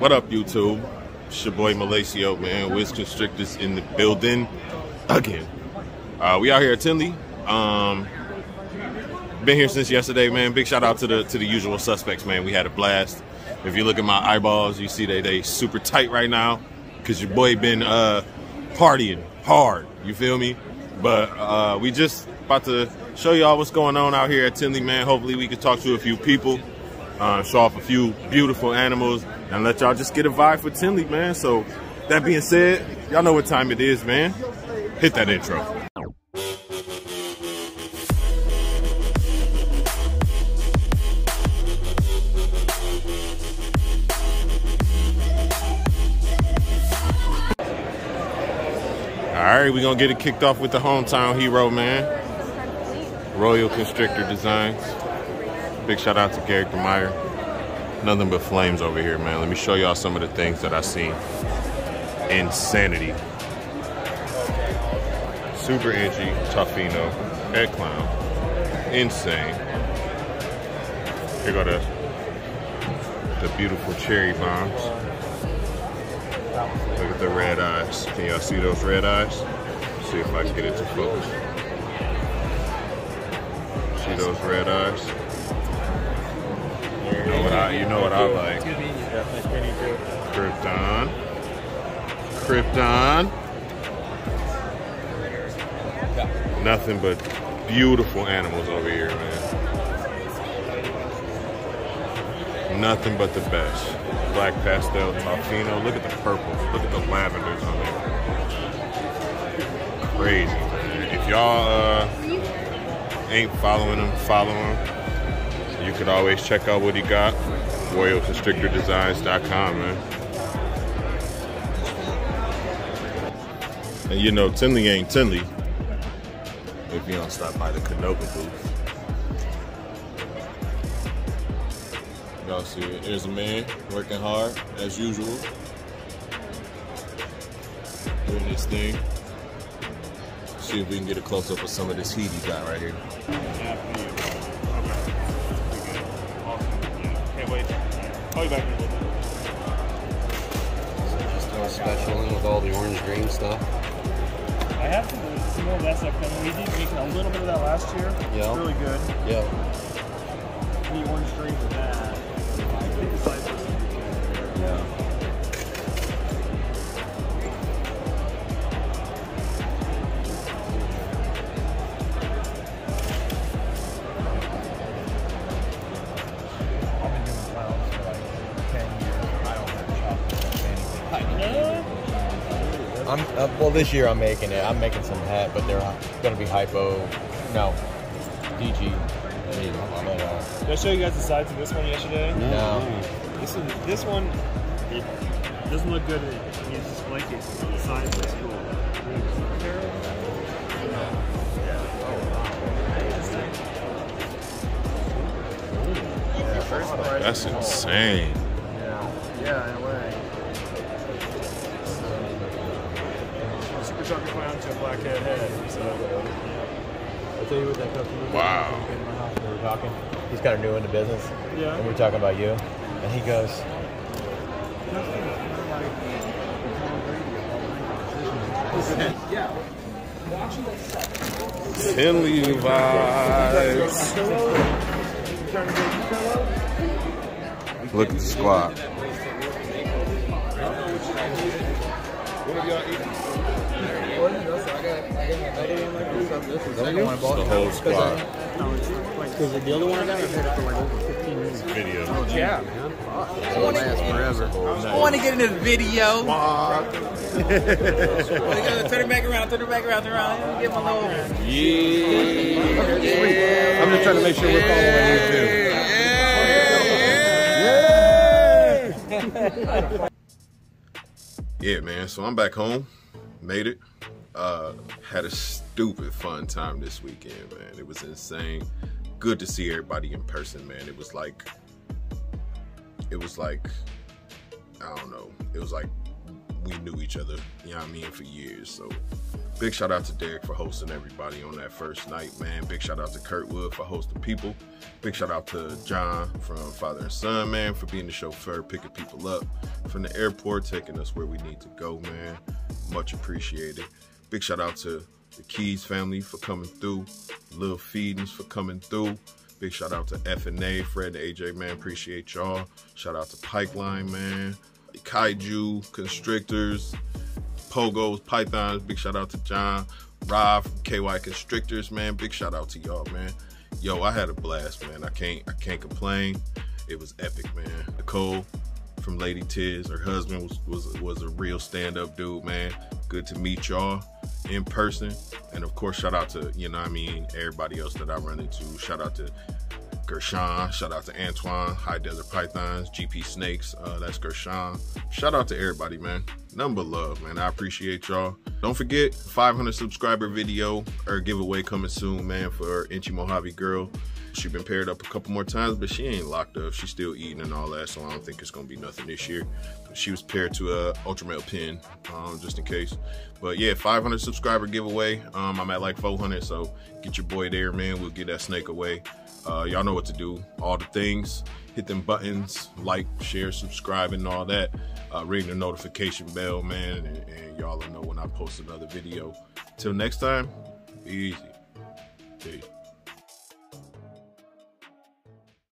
What up, YouTube? It's your boy Malacio, man. WisConstrictors in the building again. Uh, we out here at Tinley. Um, been here since yesterday, man. Big shout out to the to the usual suspects, man. We had a blast. If you look at my eyeballs, you see they they super tight right now because your boy been uh, partying hard. You feel me? But uh, we just about to show y'all what's going on out here at Tinley, man. Hopefully we can talk to a few people, uh, show off a few beautiful animals, and let y'all just get a vibe for Tinley, man. So that being said, y'all know what time it is, man. Hit that intro. All right, we're gonna get it kicked off with the hometown hero, man. Royal Constrictor Designs. Big shout out to Garrick Meyer. Nothing but flames over here, man. Let me show y'all some of the things that I seen. Insanity. Super Enchi, Toffino, head clown. Insane. Here go the the beautiful cherry bombs. Look at the red eyes. Can y'all see those red eyes? See if I can get it to focus. See those red eyes? You know what I, you know what I like. Krypton. Krypton. Nothing but beautiful animals over here, man. Nothing but the best. Black pastel Toffino. Look at the purple. Look at the lavenders on there. Crazy, man. If y'all uh, ain't following them, follow him. You could always check out what he got. RoyalConstrictorDesigns.com, man. And you know, Tinley ain't Tinley if you don't stop by the Canova booth. Y'all see it. There's a man working hard as usual. Doing this thing. See if we can get a close up of some of this heat he got right here. Call you back in a little bit. Just throw a special in with all the orange green stuff. I have some, some more of that stuff coming. We did make a little bit of that last year. Yeah. It's really good. Yeah. The orange green with that. I'm, uh, well, this year I'm making it. I'm making some hat, but they're going to be hypo. No. DG. But, uh, Did I show you guys the sides of this one yesterday? no. This one, this one, it doesn't look good when you just blanket. The size looks cool. That's insane. Yeah, yeah, in a way. Clown to a blackhead head. So I'll tell you what that customer Wow. came my house we were talking. He's kind of new into business. Yeah. And we were talking about you. And he goes, Tinley vibes. Look at the squad. The whole squad. Because the other one I got, I've had it for like over 15 minutes. Video. Yeah, man. It'll last forever. I want to get in this video. turn it back around, turn it back around, turn around. Get my little. Yeah. I'm just trying to make sure we're following you too. Yeah, man. So I'm back home. Made it. Uh, had a stupid fun time this weekend, man. It was insane. Good to see everybody in person, man. It was like, it was like, I don't know. It was like we knew each other, you know what I mean, for years. So Big shout out to Derek for hosting everybody on that first night, man. Big shout out to Kurtwood for hosting people. Big shout out to John from Father and Son, man, for being the chauffeur, picking people up from the airport, taking us where we need to go, man. Much appreciated. Big shout out to the Keys family for coming through. Lil Feedings for coming through. Big shout out to F and A, Fred and AJ, man. Appreciate y'all. Shout out to Pipeline, man. Kaiju, Constrictors, Pogos, Pythons. Big shout out to John, Rob KY Constrictors, man. Big shout out to y'all, man. Yo, I had a blast, man. I can't I can't complain. It was epic, man. Nicole from Lady Tiz, her husband was was was a real stand-up dude, man. Good to meet y'all in person. And of course, shout out to, you know I mean, everybody else that I run into. Shout out to Gershon. Shout out to Antoine, High Desert Pythons, GP Snakes. Uh, that's Gershon. Shout out to everybody, man. Number love, man. I appreciate y'all. Don't forget, 500 subscriber video or giveaway coming soon, man, for Enchi Mojave Girl. She been paired up a couple more times, but she ain't locked up. She's still eating and all that, so I don't think it's gonna be nothing this year. She was paired to a Ultramel pin, um, just in case. But yeah, 500 subscriber giveaway. Um, I'm at like 400, so get your boy there, man. We'll get that snake away. Uh, y'all know what to do. All the things. Hit them buttons, like, share, subscribe, and all that. Uh, ring the notification bell, man, and, and y'all will know when I post another video. Till next time, easy. Peace.